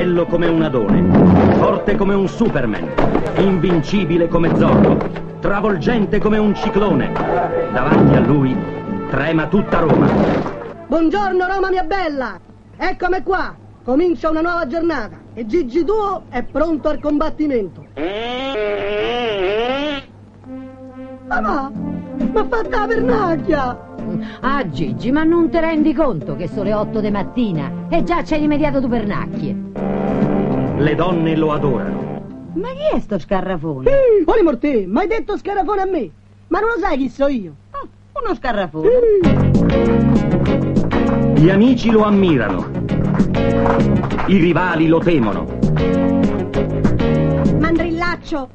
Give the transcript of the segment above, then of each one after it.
bello come un adone, forte come un Superman, invincibile come Zorro, travolgente come un ciclone. Davanti a lui trema tutta Roma. Buongiorno Roma mia bella! Eccomi qua! Comincia una nuova giornata e Gigi Duo è pronto al combattimento. Ma va! Ma fatta la pernacchia! Ah Gigi, ma non ti rendi conto che sono le 8 di mattina e già c'hai rimediato tu pernacchie? Le donne lo adorano. Ma chi è sto scarrafone? Ehi, Oli Mortè, ma hai detto scarafone a me? Ma non lo sai chi so io? Ah, uno scarrafone. Gli amici lo ammirano. I rivali lo temono. Mandrillaccio,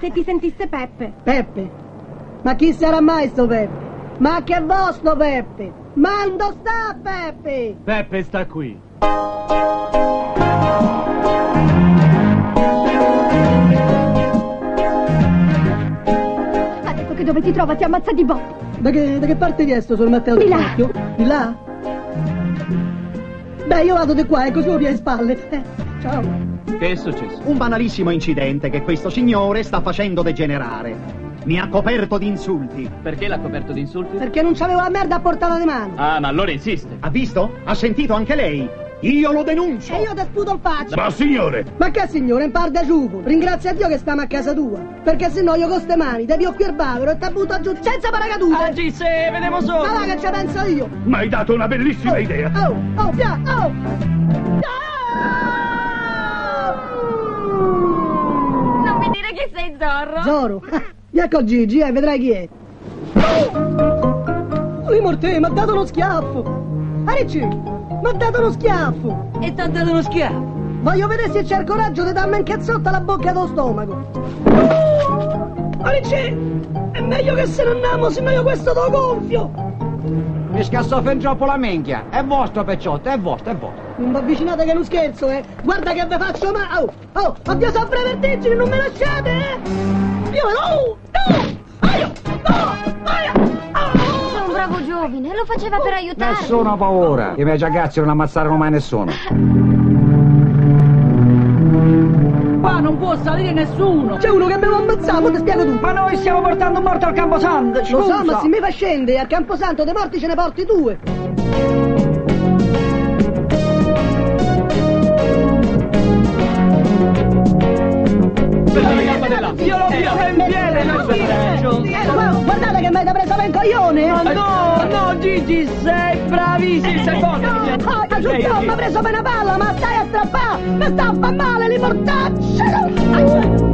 se ti sentisse Peppe. Peppe? Ma chi sarà mai sto Peppe? Ma che vostro Peppe? Mando sta Peppe? Peppe sta qui. Adesso che dove ti trova ti ammazza di botte. Da che, da che parte di esto, sono Matteo Di là. Di là? Beh, io vado di qua e così ho via le spalle. Eh, ciao. Che è successo? Un banalissimo incidente che questo signore sta facendo degenerare. Mi ha coperto di insulti. Perché l'ha coperto di insulti? Perché non c'avevo la merda a portata di mano. Ah, ma allora insiste. Ha visto? Ha sentito anche lei? Io lo denuncio. E io ti sputo in faccia. Ma signore, Ma che signore, in par da ciupo. Ringrazia Dio che stiamo a casa tua. Perché se no io con ste mani devi qui il bavero e ti butto giù senza paracadute. Oggi se vediamo solo. Ma va che ci penso io. mi hai dato una bellissima idea. Oh, oh, via, oh. Non mi dire che sei Zorro. Zoro, via con Gigi e vedrai chi è. Lui Morte, mi ha dato uno schiaffo. Arici, mi ha dato uno schiaffo. E t'ha dato uno schiaffo. Voglio vedere se c'è il coraggio di darmi un cazzotto alla bocca dello stomaco. Arici, è meglio che se ne andiamo, se no io questo lo gonfio. Mi scassò fin troppo la minchia. È vostro, pecciotto, è vostro, è vostro. Non vi avvicinate che è uno scherzo, eh! Guarda che vi faccio male! Oh! Oh! Oddio, soffre vertigini, non me lasciate, eh! Io no! No! Aio! Giovine, lo faceva per aiutarmi. Nessuno ha paura. I miei ragazzi non ammazzarono mai nessuno. Qua non può salire nessuno. C'è uno che me lo ammazzavo, ti spiego tutto! Ma noi stiamo portando un morto al Camposanto. Lo so, ma se mi fa scendere al Camposanto dei morti ce ne porti due! Io lo via in piede, non Eh, ma guardate che mi avete preso per un coglione! Ma no, Gigi, sei bravissimo, sei forte. Ah, giusto, mi ha preso una palla, ma stai a strappare! Mi sta a far male, li mortacci!